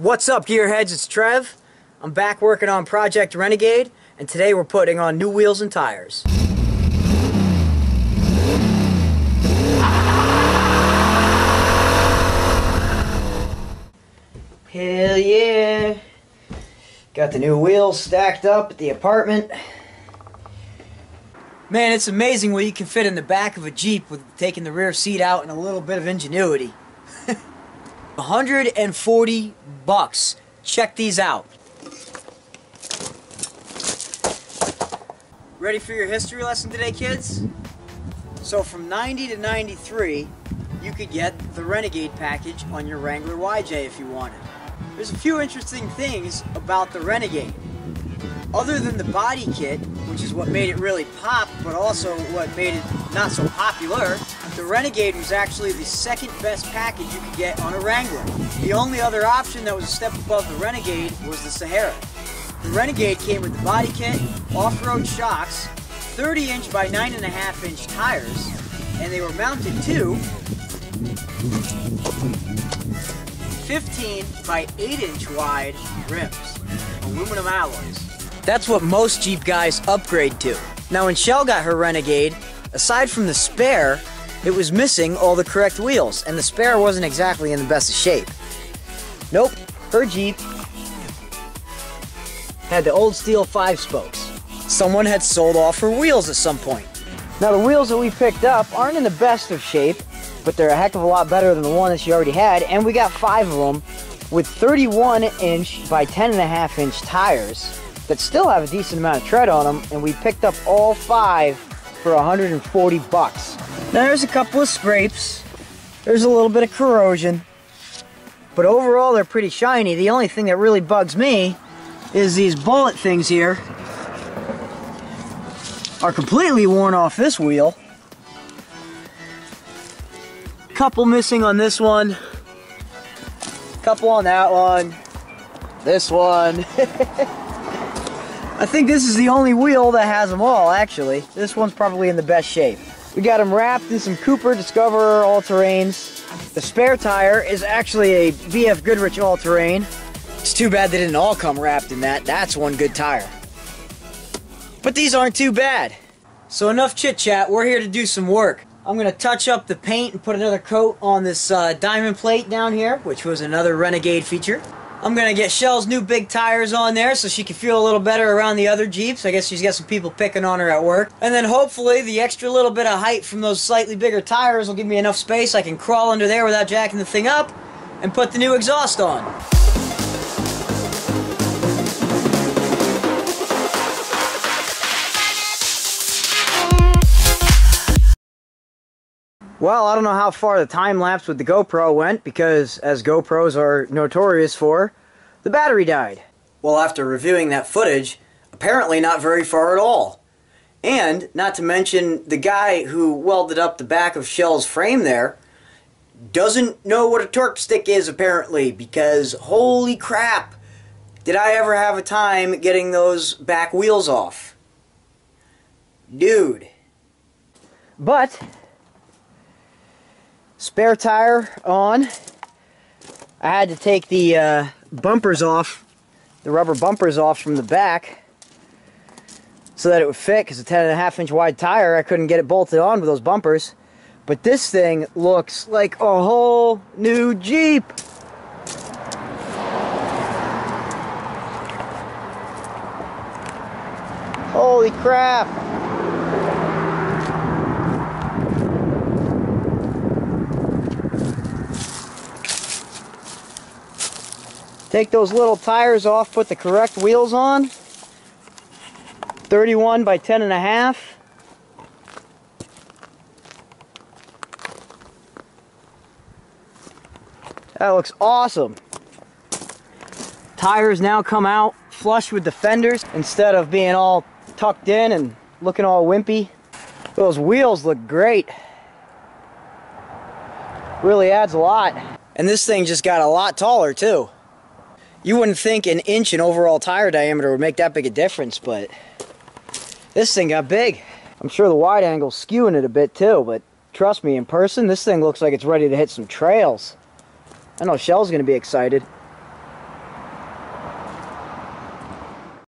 What's up, gearheads? It's Trev. I'm back working on Project Renegade, and today we're putting on new wheels and tires. Hell yeah! Got the new wheels stacked up at the apartment. Man, it's amazing what you can fit in the back of a Jeep with taking the rear seat out and a little bit of ingenuity. 140 bucks. Check these out. Ready for your history lesson today, kids? So from 90 to 93, you could get the Renegade package on your Wrangler YJ if you wanted. There's a few interesting things about the Renegade. Other than the body kit, which is what made it really pop, but also what made it not so popular, the Renegade was actually the second best package you could get on a Wrangler. The only other option that was a step above the Renegade was the Sahara. The Renegade came with the body kit, off-road shocks, 30 inch by 9.5 inch tires, and they were mounted to 15 by 8 inch wide rims, aluminum alloys. That's what most Jeep guys upgrade to. Now when Chele got her Renegade, aside from the spare, it was missing all the correct wheels, and the spare wasn't exactly in the best of shape. Nope, her Jeep had the old steel five spokes. Someone had sold off her wheels at some point. Now the wheels that we picked up aren't in the best of shape, but they're a heck of a lot better than the one that she already had, and we got five of them with 31 inch by 10 and a half inch tires that still have a decent amount of tread on them, and we picked up all five for 140 bucks. Now there's a couple of scrapes, there's a little bit of corrosion, but overall they're pretty shiny. The only thing that really bugs me is these bullet things here are completely worn off this wheel. Couple missing on this one, couple on that one, this one. I think this is the only wheel that has them all, actually. This one's probably in the best shape. We got them wrapped in some Cooper Discoverer all-terrains. The spare tire is actually a BF Goodrich all-terrain. It's too bad they didn't all come wrapped in that. That's one good tire. But these aren't too bad. So enough chit-chat, we're here to do some work. I'm going to touch up the paint and put another coat on this uh, diamond plate down here, which was another Renegade feature. I'm going to get Chele's new big tires on there so she can feel a little better around the other Jeeps. I guess she's got some people picking on her at work. And then hopefully the extra little bit of height from those slightly bigger tires will give me enough space I can crawl under there without jacking the thing up and put the new exhaust on. Well, I don't know how far the time lapse with the GoPro went because, as GoPros are notorious for, the battery died. Well, after reviewing that footage, apparently not very far at all. And, not to mention, the guy who welded up the back of Chele's frame there doesn't know what a torque stick is, apparently, because holy crap, did I ever have a time getting those back wheels off. Dude. But, spare tire on. I had to take the uh, bumpers off, the rubber bumpers off from the back so that it would fit because a 10 and a half inch wide tire, I couldn't get it bolted on with those bumpers. But this thing looks like a whole new Jeep. Holy crap. Take those little tires off, put the correct wheels on. 31 by 10 and a half. That looks awesome. Tires now come out flush with the fenders instead of being all tucked in and looking all wimpy. Those wheels look great. Really adds a lot. And this thing just got a lot taller too. You wouldn't think an inch in overall tire diameter would make that big a difference, but this thing got big. I'm sure the wide angle's skewing it a bit too, but trust me, in person, this thing looks like it's ready to hit some trails. I know Chele's going to be excited.